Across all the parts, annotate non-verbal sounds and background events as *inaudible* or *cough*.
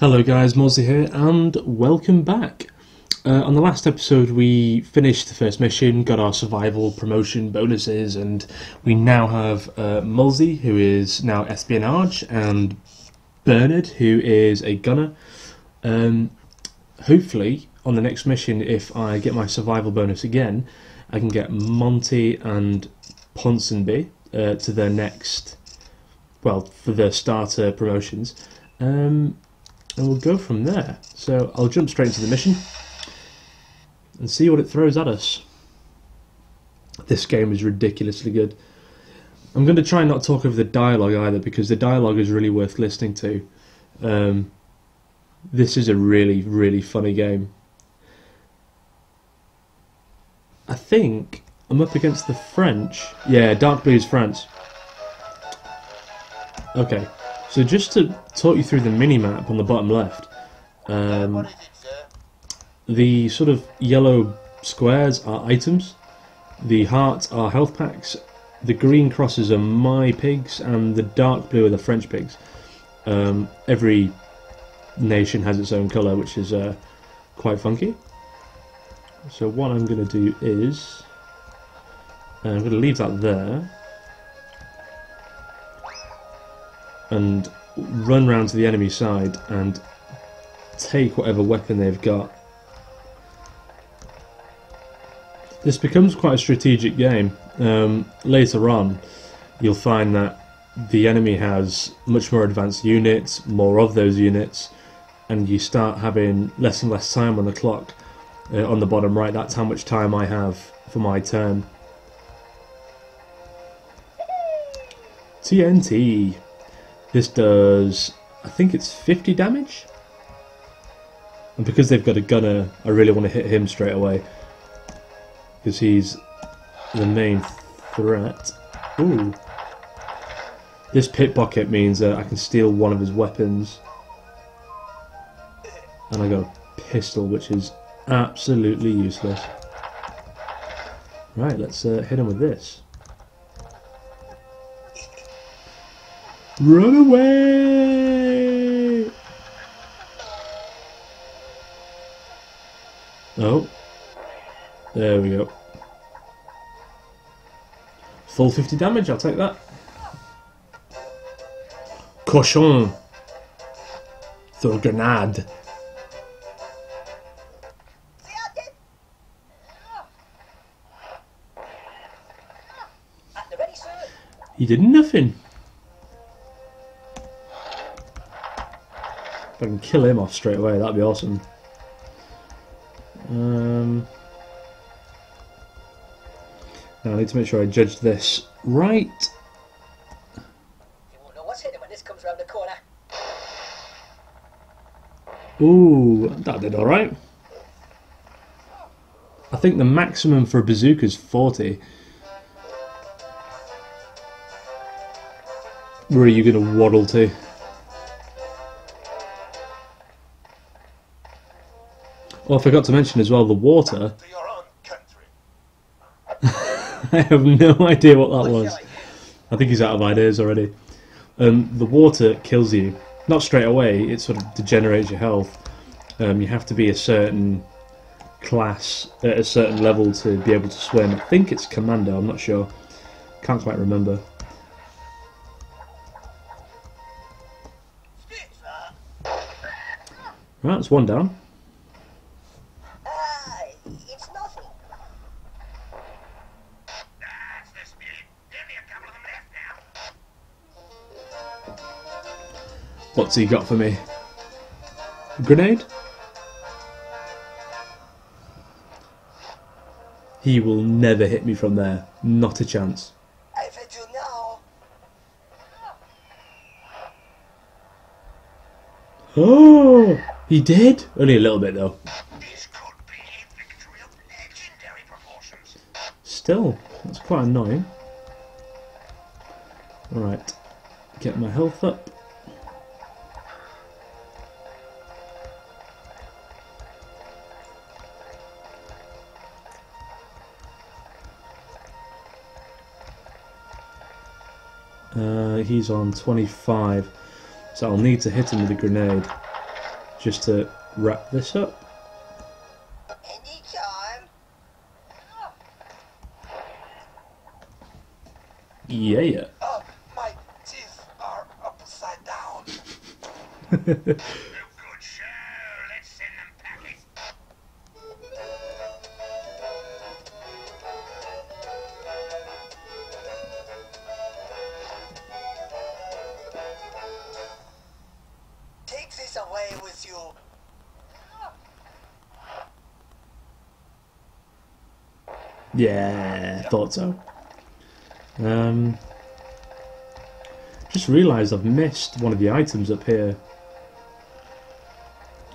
Hello guys, Mullsy here, and welcome back. Uh, on the last episode we finished the first mission, got our survival promotion bonuses, and we now have uh, who is now espionage, and Bernard, who is a gunner. Um, hopefully, on the next mission, if I get my survival bonus again, I can get Monty and Ponsonby uh, to their next, well, for their starter promotions. Um, and we'll go from there. So I'll jump straight into the mission and see what it throws at us. This game is ridiculously good. I'm going to try and not talk over the dialogue either because the dialogue is really worth listening to. Um, this is a really, really funny game. I think I'm up against the French. Yeah, Dark Blue is France. Okay, so just to talk you through the mini map on the bottom left, um, the sort of yellow squares are items, the hearts are health packs, the green crosses are my pigs, and the dark blue are the French pigs. Um, every nation has its own colour, which is uh, quite funky. So what I'm going to do is, uh, I'm going to leave that there. And run round to the enemy side and take whatever weapon they've got. This becomes quite a strategic game. Um, later on, you'll find that the enemy has much more advanced units, more of those units, and you start having less and less time on the clock. Uh, on the bottom right, that's how much time I have for my turn. TNT. This does, I think it's 50 damage? And because they've got a gunner, I really want to hit him straight away. Because he's the main threat. Ooh. This pickpocket means that I can steal one of his weapons. And I got a pistol, which is absolutely useless. Right, let's uh, hit him with this. Run away! Oh. There we go. Full 50 damage, I'll take that. Cochon. Throw grenade. He did nothing. If I can kill him off straight away, that'd be awesome. Um, now I need to make sure I judge this right. You won't know what's hitting when this comes round the corner. Ooh, that did alright. I think the maximum for a bazooka is 40. Where are you going to waddle to? Oh, I forgot to mention as well the water. to your own country. *laughs* I have no idea what that was. I think he's out of ideas already. Um, the water kills you. Not straight away, it sort of degenerates your health. Um, you have to be a certain class at a certain level to be able to swim. I think it's commando, I'm not sure. Can't quite remember. Right, that's one down. What's he got for me? A grenade? He will never hit me from there. Not a chance. I fed you now. Oh, he did? Only a little bit though. This could be a victory of legendary proportions. Still, that's quite annoying. Alright, get my health up. Uh, he's on 25, so I'll need to hit him with a grenade. just to wrap this up. Anytime. Yeah, yeah. Oh, my teeth are upside down. *laughs* Take this away with you. Yeah, thought so. Um, just realised I've missed one of the items up here.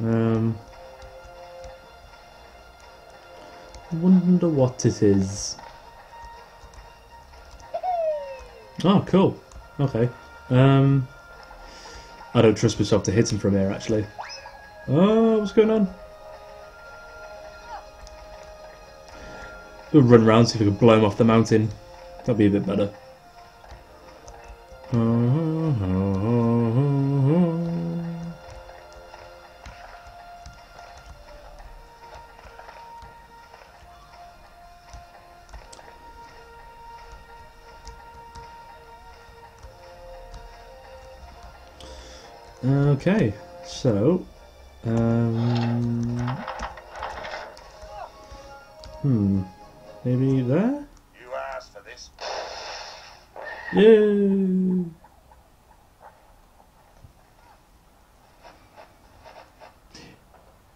Um, wonder what it is. Oh, cool. Okay. Um, I don't trust myself to hit him from here, actually. Oh, what's going on? We'll run around see if we can blow him off the mountain. That'd be a bit better. Uh-huh, uh-huh. Okay, so um, hmm, maybe there. You asked for this. Yay!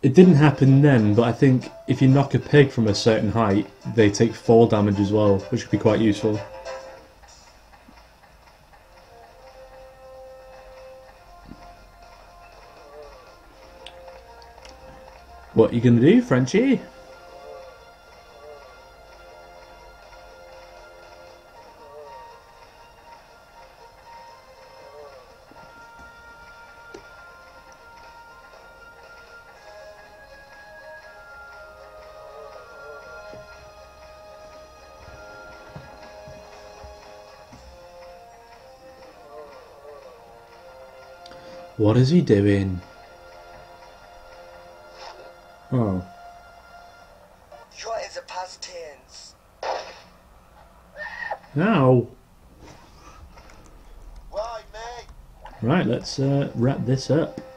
It didn't happen then, but I think if you knock a pig from a certain height, they take fall damage as well, which could be quite useful. What you gonna do, Frenchie? What is he doing? Oh. You're in the past tense. Ow. Why, mate? Right, let's uh, wrap this up. *laughs*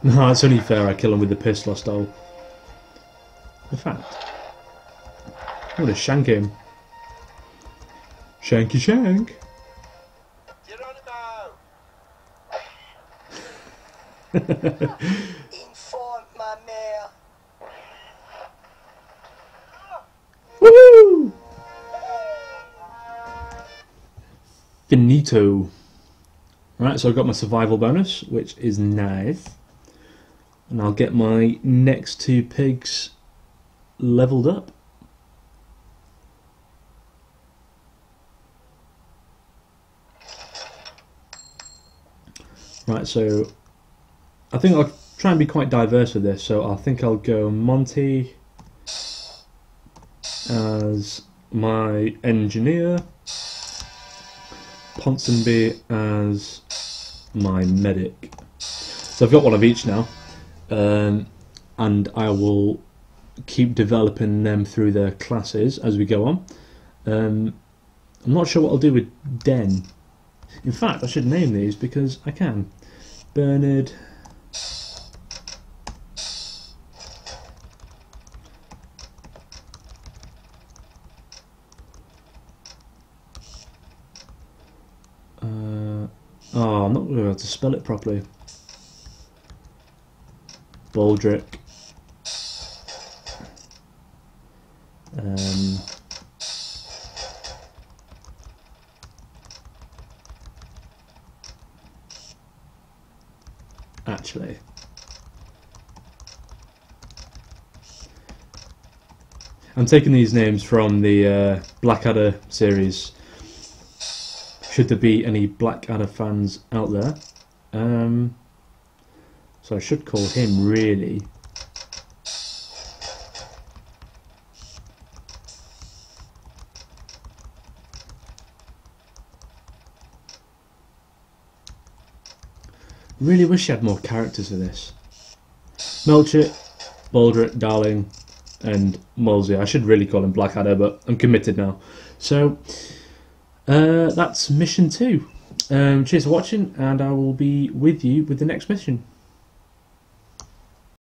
No, it's only fair I kill him with the pistol I stole. In fact, I'm gonna shank him. Shanky shank. Inform my mayor. Woohoo! Finito. Right, so I've got my survival bonus, which is nice. And I'll get my next two pigs leveled up. Right, so I think I'll try and be quite diverse with this. So I think I'll go Monty as my engineer, Ponsonby as my medic. So I've got one of each now, um, and I will keep developing them through their classes as we go on. Um, I'm not sure what I'll do with Den. In fact, I should name these because I can. Bernard. Uh, I'm not going to spell it properly. Baldrick. Um, actually. I'm taking these names from the uh, Blackadder series. Should there be any Blackadder fans out there? Um, so I should call him really. Really wish you had more characters for this. Melchett, Baldrick, Darling, and Molesey. I should really call him Blackadder, but I'm committed now. So uh, that's mission two. Um, cheers for watching, and I will be with you with the next mission.